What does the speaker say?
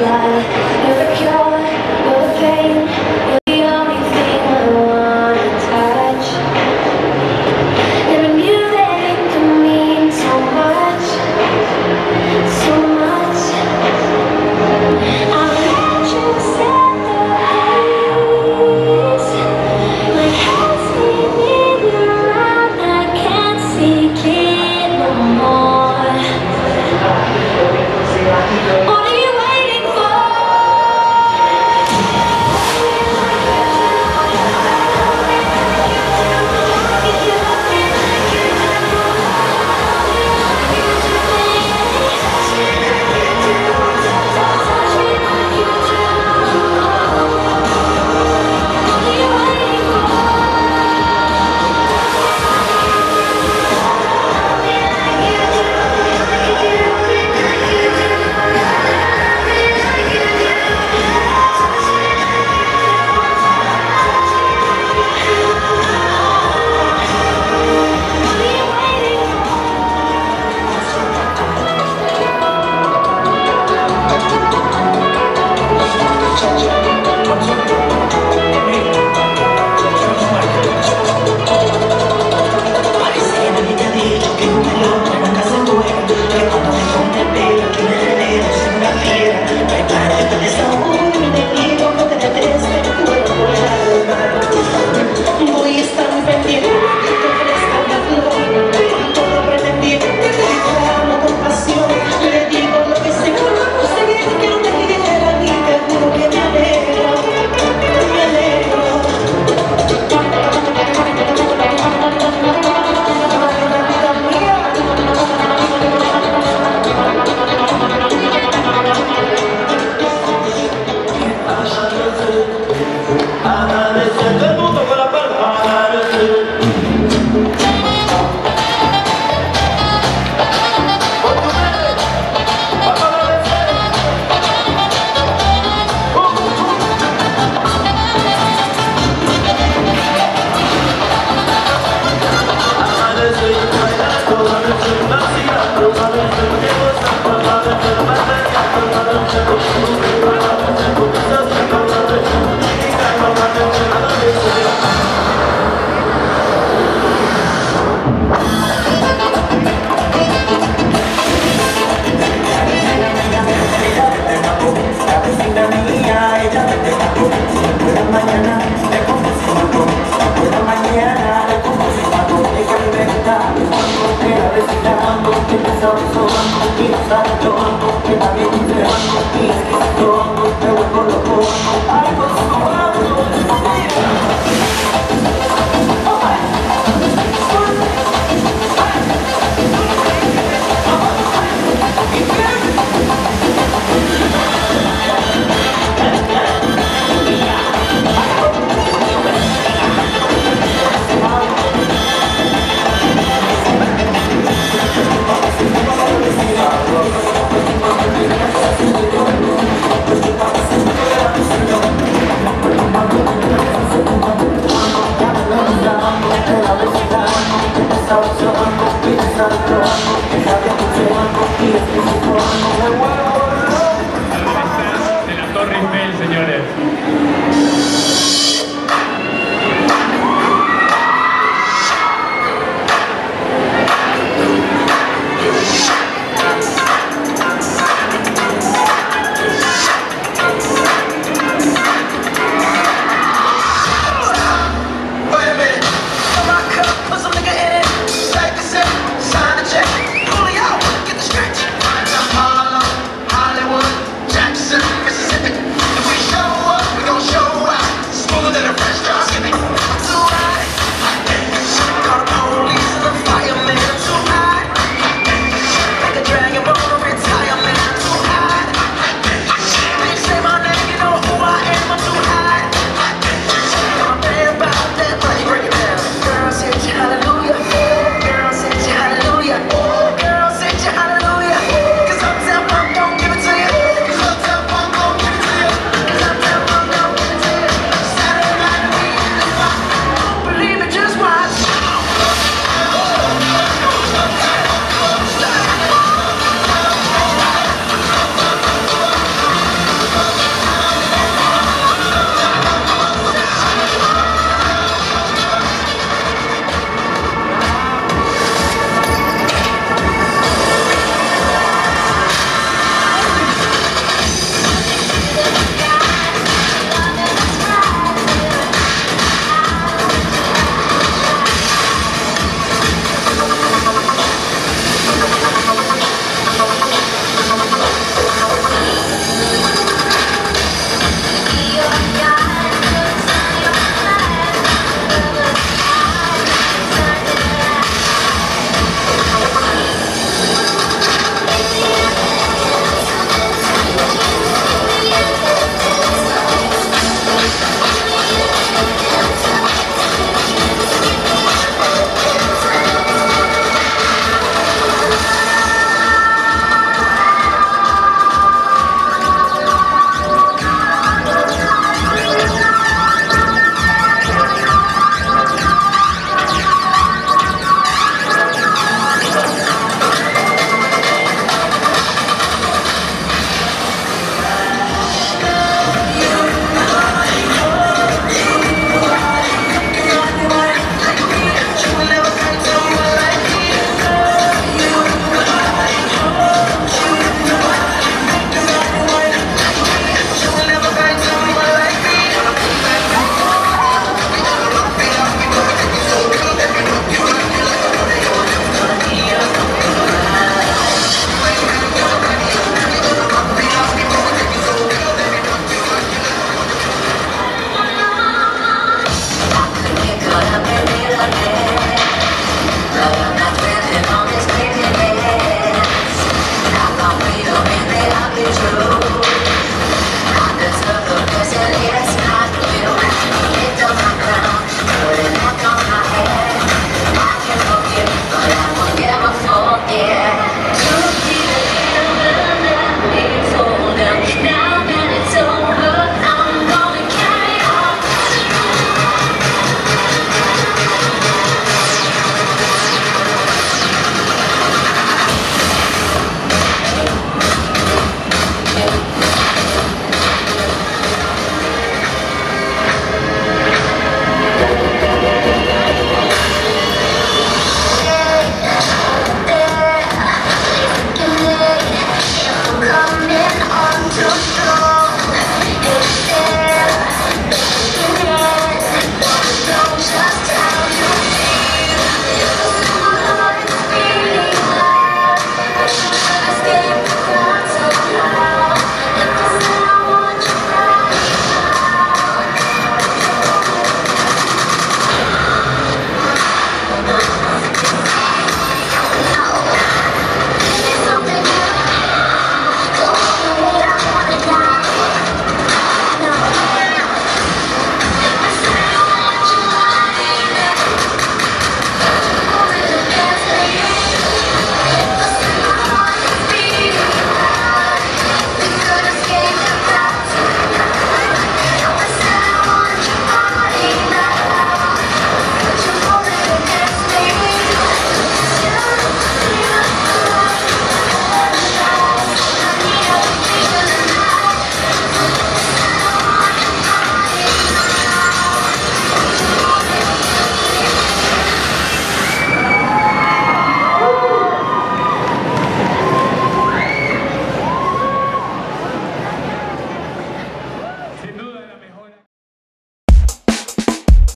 Yeah. Cuando empieza a